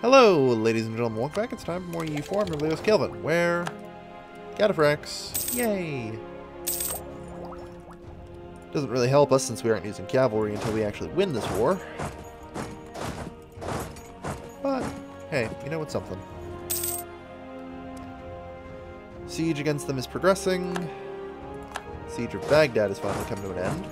Hello, ladies and gentlemen. Welcome back. It's time for more EU4. I'm Leos Kailvin. Where? Cataphracts. Yay! Doesn't really help us since we aren't using cavalry until we actually win this war. But, hey, you know what's something. Siege against them is progressing. Siege of Baghdad is finally come to an end.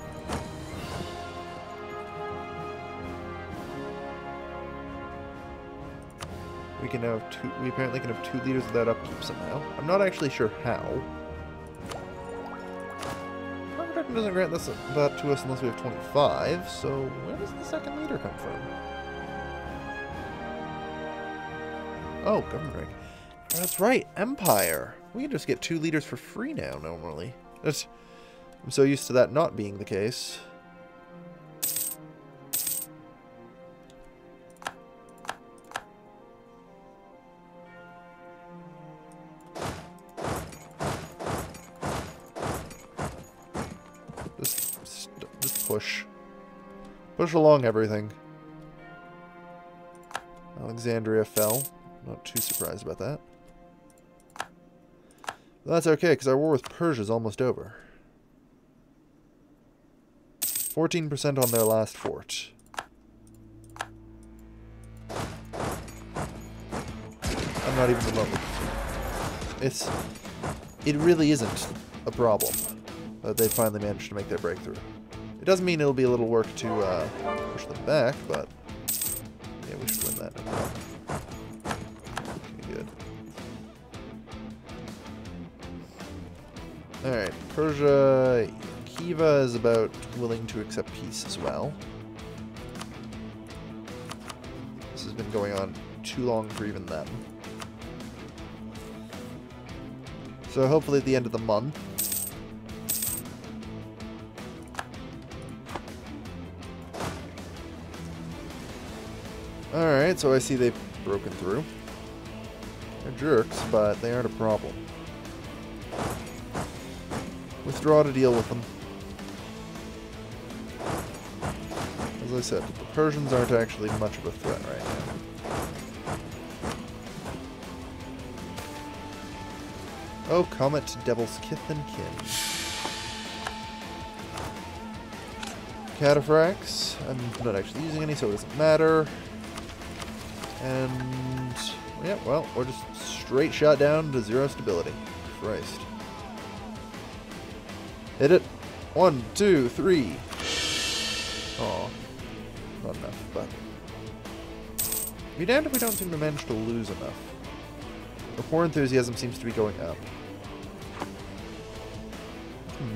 Can have two. We apparently can have two leaders without upkeep somehow. I'm not actually sure how. Prototype doesn't grant this, that to us unless we have 25. So where does the second leader come from? Oh, government rank. That's right, Empire. We can just get two leaders for free now, normally. That's, I'm so used to that not being the case. Push along everything. Alexandria fell. Not too surprised about that. But that's okay, because our war with Persia is almost over. 14% on their last fort. I'm not even remotely. It's... It really isn't a problem that they finally managed to make their breakthrough. It does mean it'll be a little work to uh, push them back, but... Yeah, we should win that. Okay, good. Alright, Persia... Khiva is about willing to accept peace as well. This has been going on too long for even them. So hopefully at the end of the month, Alright, so I see they've broken through. They're jerks, but they aren't a problem. Withdraw to deal with them. As I said, the Persians aren't actually much of a threat right now. Oh, Comet, Devil's Kith and Kin. Cataphracts. I'm not actually using any, so it doesn't matter. And, yeah, well, we're just straight shot down to zero stability. Christ. Hit it. One, two, three. Oh, not enough, but... Be damned if we don't seem to manage to lose enough. Rapport enthusiasm seems to be going up.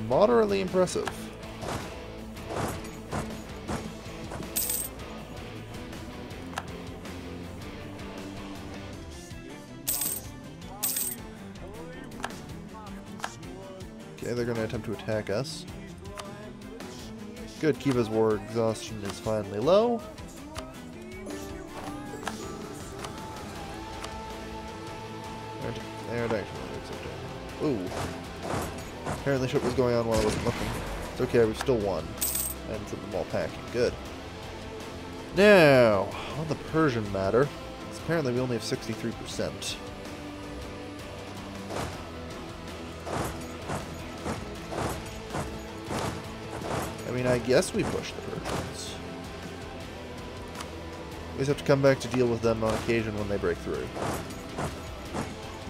Moderately impressive. They're going to attempt to attack us. Good, Khiva's war exhaustion is finally low. They aren't actually. Ooh. Apparently shit was going on while I wasn't looking. It's okay, we've still won. And sent them all packing. Good. Now, on the Persian matter, apparently we only have 63%. Mean, I guess we push the Persians. We just have to come back to deal with them on occasion when they break through.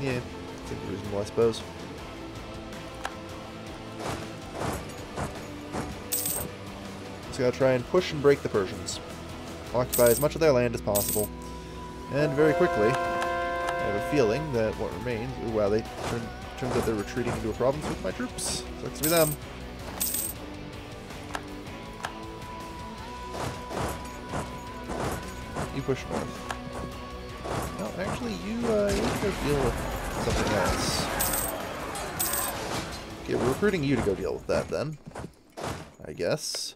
Yeah, seems reasonable, I suppose. Just gotta try and push and break the Persians. Occupy as much of their land as possible. And very quickly, I have a feeling that what remains... Ooh, wow, they turn, turns out they're retreating into a province with my troops. Sucks to be them. Push north. No, actually, you, uh, you go deal with something else. Okay, we're recruiting you to go deal with that, then. I guess.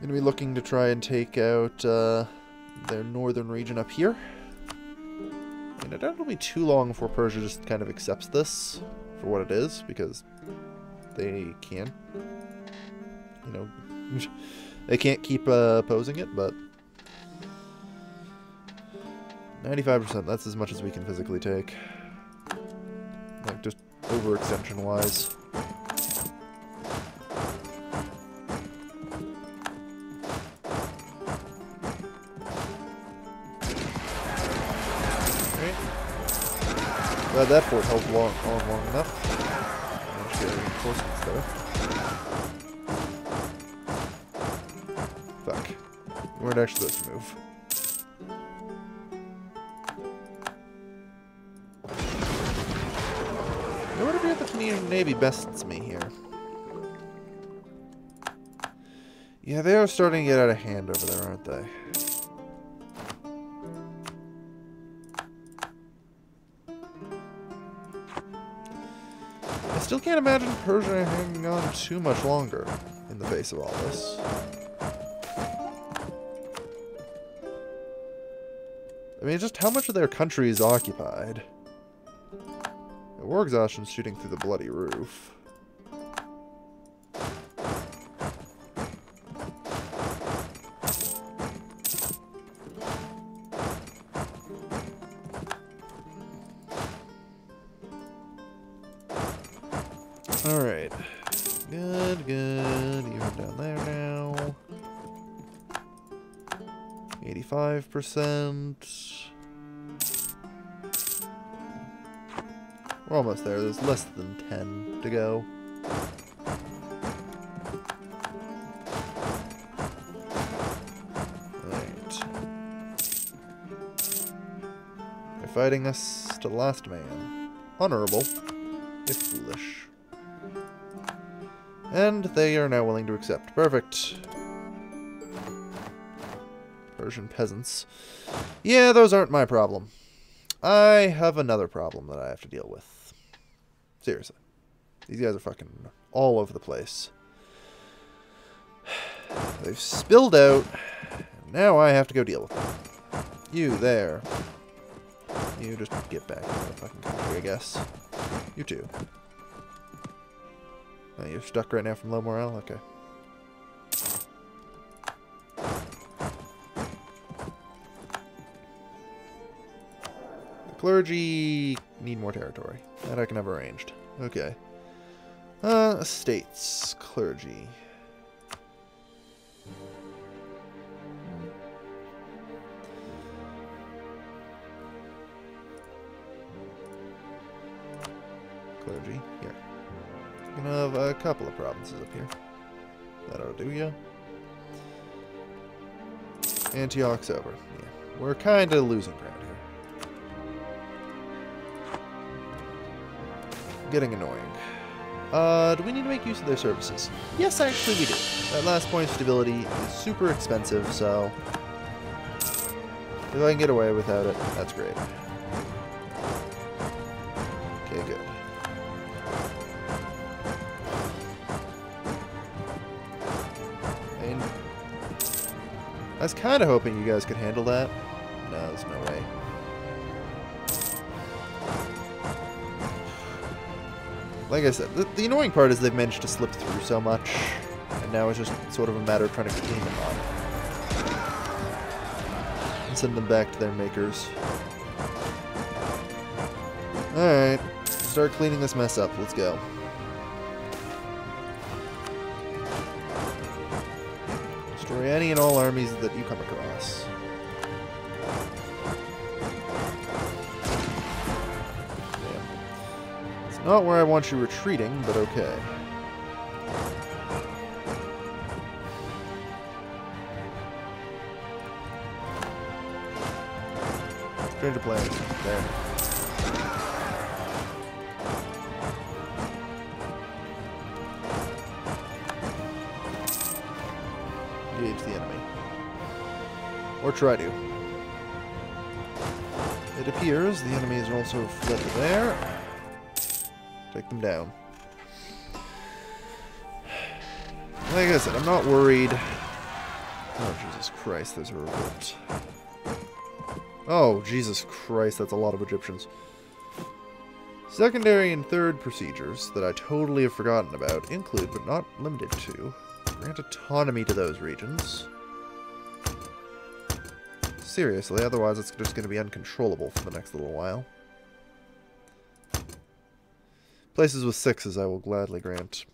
Gonna be looking to try and take out, uh, their northern region up here. Mean, I doubt it'll be too long before Persia just kind of accepts this for what it is, because they can. You know, they can't keep uh, opposing it, but 95%, that's as much as we can physically take. Like, just overextension-wise. Glad that fort held long, long, long enough. Get reinforcements there. Fuck. We weren't actually supposed to move. I wonder if the Canadian Navy bests me here. Yeah, they are starting to get out of hand over there, aren't they? Still can't imagine Persia hanging on too much longer in the face of all this. I mean, just how much of their country is occupied? War exhaustion shooting through the bloody roof. Good, good. You're down there now. 85%. We're almost there. There's less than 10 to go. Right. They're fighting us to the last man. Honorable, if foolish. And they are now willing to accept. Perfect. Persian peasants. Yeah, those aren't my problem. I have another problem that I have to deal with. Seriously. These guys are fucking all over the place. They've spilled out. Now I have to go deal with them. You there. You just get back to the fucking country, I guess. You too. Oh, you're stuck right now from low morale? Okay. The clergy need more territory. That I can have arranged. Okay. Uh, estates. Clergy. Clergy. Here. Gonna have a couple of provinces up here. That'll do ya. Antioch's over. Yeah. We're kinda losing ground here. Getting annoying. Uh, do we need to make use of their services? Yes, actually we do. That last point of stability is super expensive, so... If I can get away without it, that's great. I was kind of hoping you guys could handle that. No, there's no way. Like I said, the, the annoying part is they've managed to slip through so much, and now it's just sort of a matter of trying to clean them up. And send them back to their makers. Alright, start cleaning this mess up. Let's go. Any and all armies that you come across. Yeah. It's not where I want you retreating, but okay. Of plans. There. Or try to. It appears the enemies are also fled to there. Take them down. Like I said, I'm not worried. Oh, Jesus Christ, there's a revolt. Oh, Jesus Christ, that's a lot of Egyptians. Secondary and third procedures that I totally have forgotten about include, but not limited to, grant autonomy to those regions. Seriously, otherwise it's just going to be uncontrollable for the next little while. Places with sixes I will gladly grant.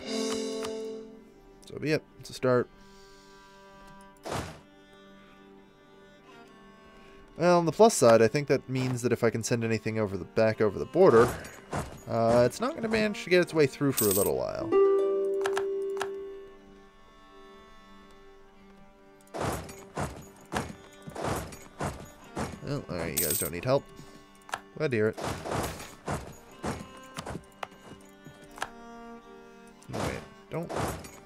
So be it. It's a start. Well, on the plus side, I think that means that if I can send anything over the back over the border, uh, it's not going to manage to get its way through for a little while. Well, alright, you guys don't need help. Glad to hear it. Wait, don't...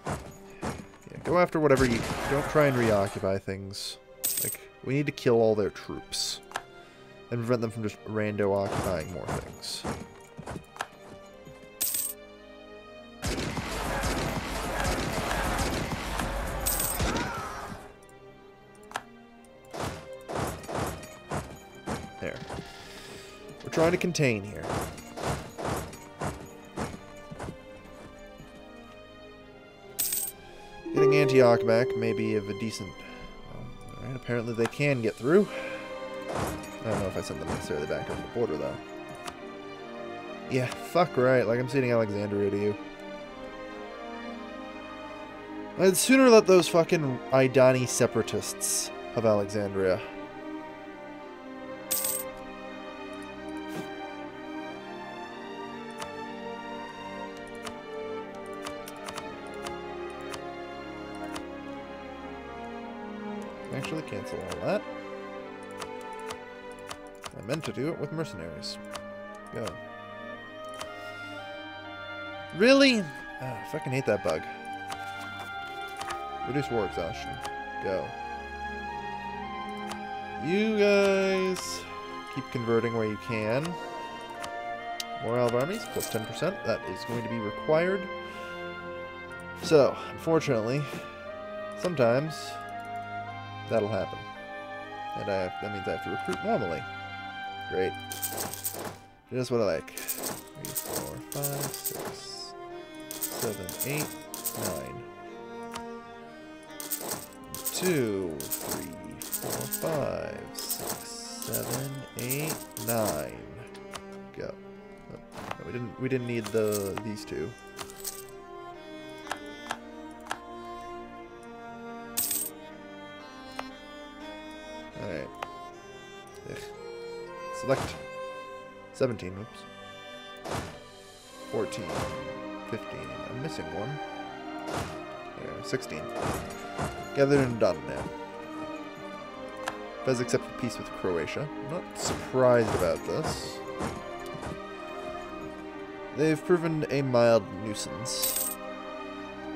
Yeah, go after whatever you... Don't try and reoccupy things. Like, we need to kill all their troops. And prevent them from just rando occupying more things. Trying to contain here. Getting Antioch back may be of a decent... Well, Alright, apparently they can get through. I don't know if I sent them necessarily back over the border, though. Yeah, fuck right. Like, I'm sending Alexandria to you. I'd sooner let those fucking Idani separatists of Alexandria. Do it with mercenaries. Go. Really? Ah, I fucking hate that bug. Reduce war exhaustion. Go. You guys keep converting where you can. Morale of armies, plus 10%. That is going to be required. So, unfortunately, sometimes that'll happen. And I have, that means I have to recruit normally. Great. Just what I like. Three, four, five, six, seven, eight, nine. Two, three, four, five, six, seven, eight, nine. Go. Oh, we didn't. We didn't need the these two. Select 17, oops. 14, 15, I'm missing one. There, 16. Gathered and done now. Fez accepted peace with Croatia. I'm not surprised about this. They've proven a mild nuisance.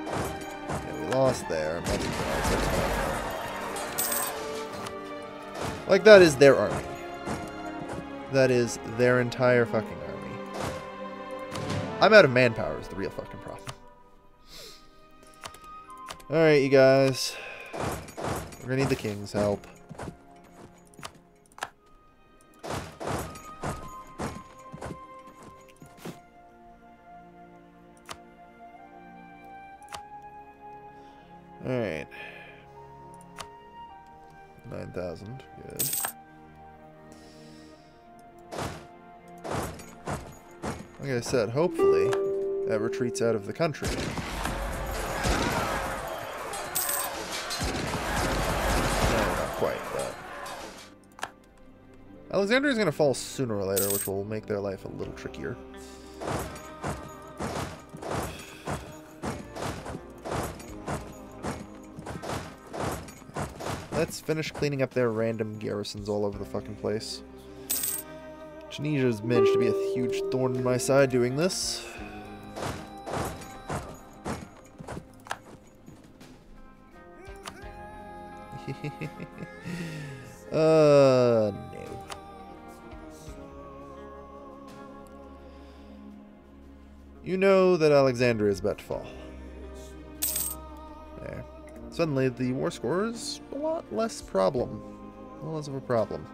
Yeah, we lost there. Like, that is their army. That is their entire fucking army. I'm out of manpower is the real fucking problem. Alright, you guys. We're gonna need the king's help. Alright. 9,000. Good. Like I said, hopefully that retreats out of the country. No, not quite, but... Alexandria's gonna fall sooner or later, which will make their life a little trickier. Let's finish cleaning up their random garrisons all over the fucking place. Tunisia's managed to be a huge thorn in my side doing this. uh, no. You know that Alexandria is about to fall. There. suddenly the war score is a lot less problem. A lot less of a problem.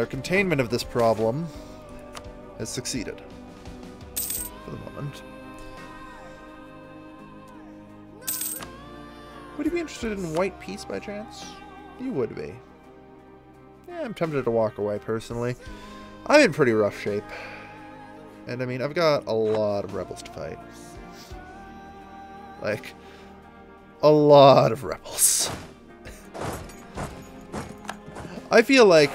Our containment of this problem has succeeded. For the moment. Would you be interested in white peace by chance? You would be. Yeah, I'm tempted to walk away personally. I'm in pretty rough shape. And I mean, I've got a lot of rebels to fight. Like, a lot of rebels. I feel like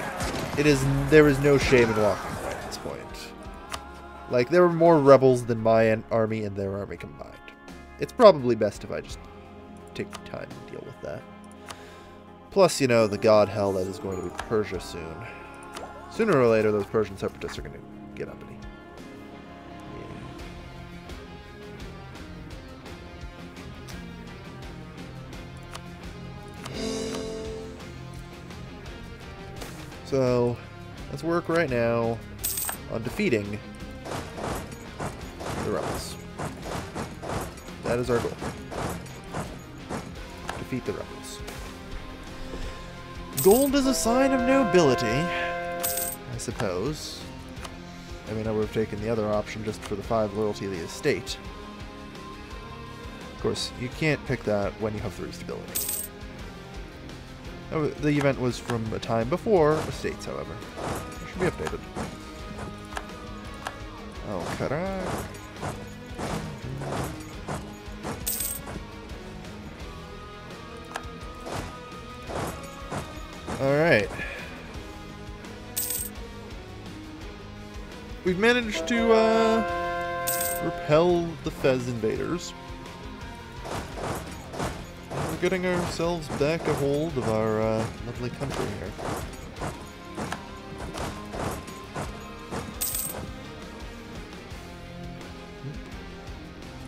it is there is no shame in walking away at this point. Like, there are more rebels than my army and their army combined. It's probably best if I just take time to deal with that. Plus, you know, the god hell that is going to be Persia soon. Sooner or later, those Persian separatists are going to get uppity. So, let's work right now on defeating the rebels. That is our goal. Defeat the rebels. Gold is a sign of nobility, I suppose. I mean, I would have taken the other option just for the five loyalty of the estate. Of course, you can't pick that when you have three stability. The event was from a time before estates, however. It should be updated. Oh, carac. Alright. We've managed to, uh, repel the Fez invaders getting ourselves back a hold of our uh, lovely country here.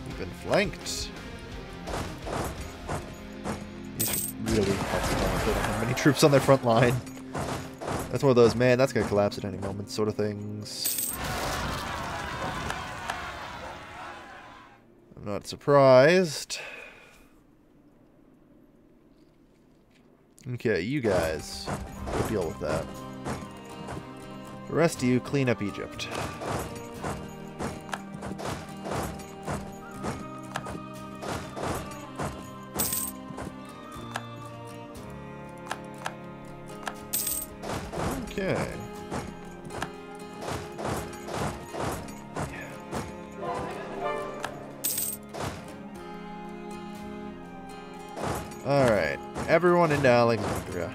We've been flanked. He's really fucking have many troops on their front line. That's one of those, man, that's gonna collapse at any moment sort of things. I'm not surprised. Okay, you guys, deal with that. The rest of you, clean up Egypt. Okay. Alright everyone into Alexandria.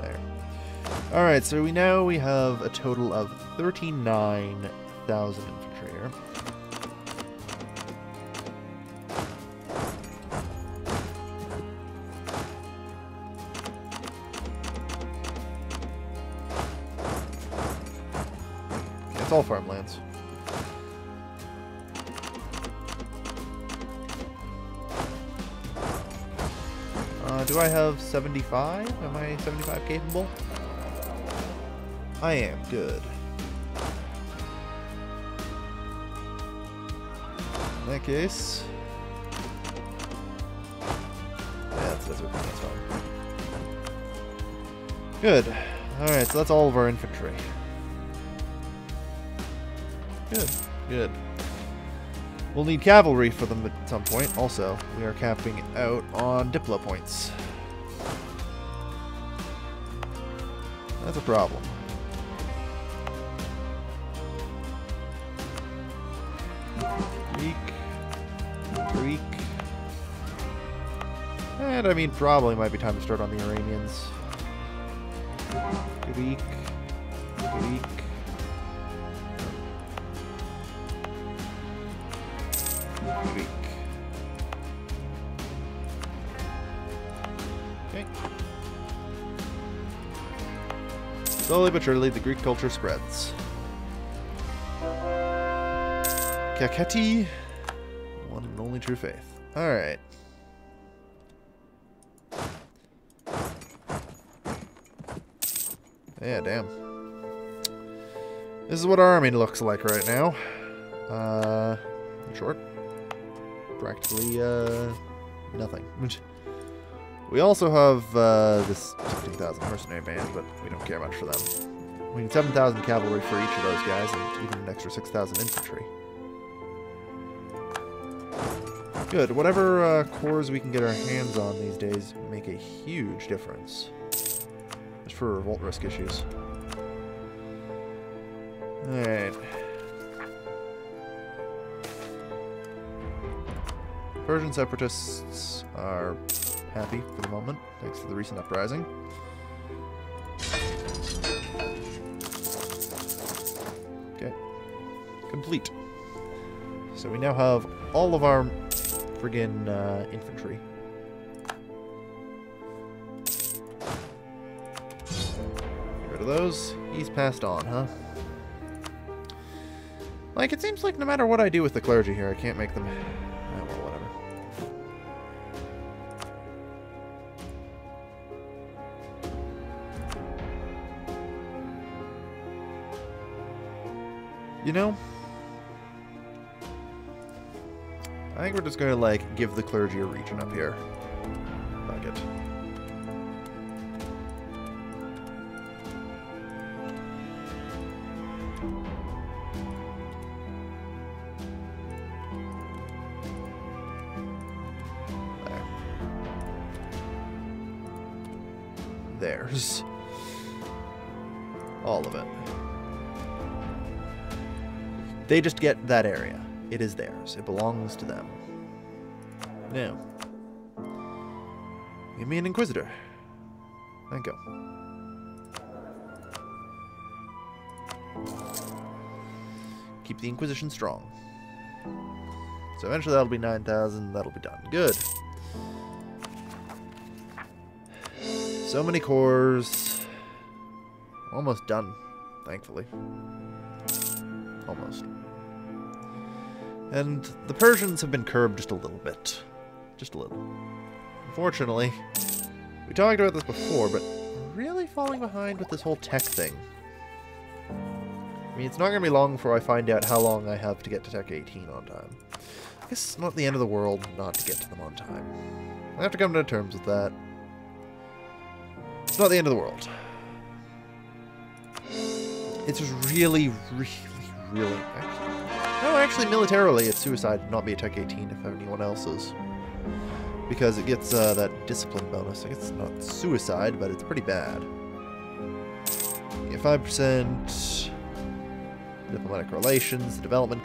There. Alright, so we know we have a total of 39,000 75? Am I 75 capable? I am. Good. In that case... That's, that's, that's fine. Good. Alright, so that's all of our infantry. Good, good. We'll need cavalry for them at some point. Also, we are capping out on Diplo points. That's a problem. Greek. Greek. And I mean, probably might be time to start on the Iranians. Greek. Greek. Slowly but surely, the Greek culture spreads. Kakheti, one and Only true faith. Alright. Yeah, damn. This is what our army looks like right now. Uh, short, practically, uh, nothing. We also have, uh, this 15,000 mercenary band, but we don't care much for them. We need 7,000 cavalry for each of those guys, and even an extra 6,000 infantry. Good. Whatever uh, cores we can get our hands on these days make a huge difference. Just for revolt risk issues. Alright. Persian separatists are happy for the moment, thanks to the recent uprising. Okay. Complete. So we now have all of our friggin' uh, infantry. Get rid of those. He's passed on, huh? Like, it seems like no matter what I do with the clergy here, I can't make them... You know, I think we're just gonna, like, give the clergy a region up here. Fuck it. There. There's all of it. They just get that area. It is theirs. It belongs to them. Now, give me an Inquisitor. Thank you. Keep the Inquisition strong. So eventually that'll be 9,000. That'll be done. Good. So many cores. Almost done, thankfully. Almost. And the Persians have been curbed just a little bit. Just a little. Unfortunately, we talked about this before, but really falling behind with this whole tech thing. I mean, it's not going to be long before I find out how long I have to get to Tech 18 on time. I guess it's not the end of the world not to get to them on time. I have to come to terms with that. It's not the end of the world. It's just really, really, really... Actually, no, actually, militarily, it's suicide to not be a Tech 18 if anyone else is. Because it gets uh, that discipline bonus. I guess it's not suicide, but it's pretty bad. Get 5% diplomatic relations, the development